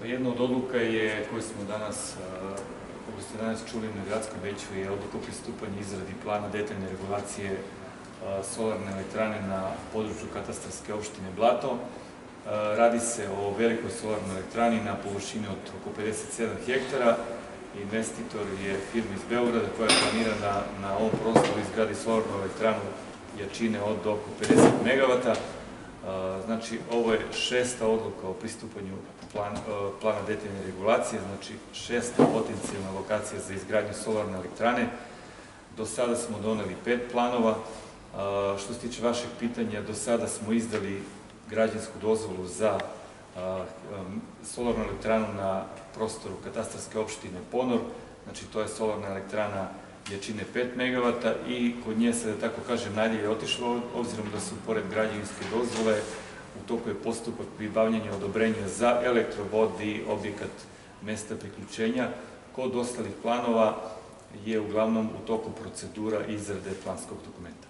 Pa jedna od odluka je, koju smo danas, koju ste danas čuli na gradskom veću, je odluka o pristupanju izradi plana detaljne regulacije solarne elektrane na području katastarske opštine Blato. Radi se o velikoj solarnoj elektrani na površini od oko 57 hektara. Investitor je firma iz Beograda koja planira na, na ovom prostoru izgradi solarnu elektranu jačine od oko 50 MW. Znači, ovo je šesta odluka o pristupanju plan, plana detaljne regulacije, znači šesta potencijalna lokacija za izgradnju solarne elektrane. Do sada smo doneli pet planova. Što se tiče vašeg pitanja, do sada smo izdali građansku dozvolu za solarnu elektranu na prostoru katastarske opštine Ponor, znači to je solarna elektrana jačine 5 MW i kod nje se, da tako kažem, najdjelje otišlo, obzirom da su pored građevinske dozvole u toku je postupak pribavljanja odobrenja za elektrovod i objekat mesta priključenja. Kod ostalih planova je uglavnom u toku procedura izrade planskog dokumenta.